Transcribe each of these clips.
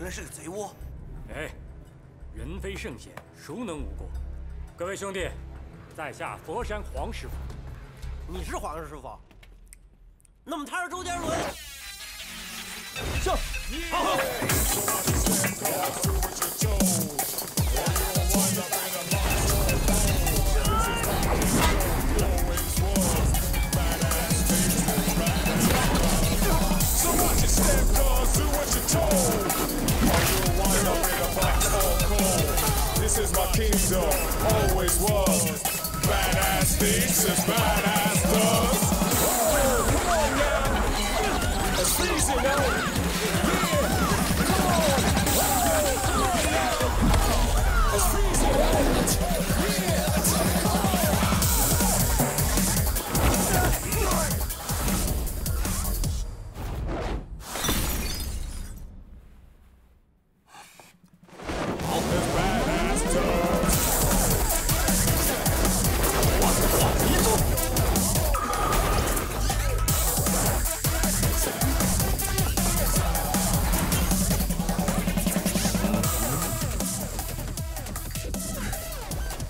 原来是个贼窝！哎，人非圣贤，孰能无过？各位兄弟，在下佛山黄师傅。你是黄师傅？那么他是周杰伦？行，好。Kizo always was. Badass things and badass thugs.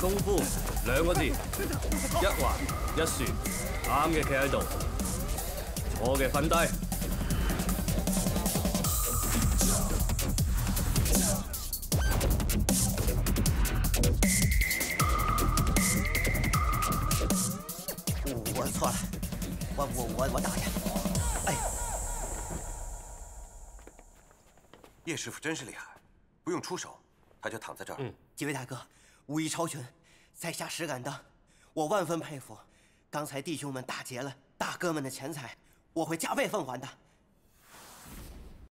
功夫两个字，一横一竖，啱嘅企喺度我嘅粉低。我错了，我我我我打歉。哎，叶师傅真是厉害，不用出手，他就躺在这儿。几位大哥。武艺超群，在下实敢当，我万分佩服。刚才弟兄们打劫了大哥们的钱财，我会加倍奉还的。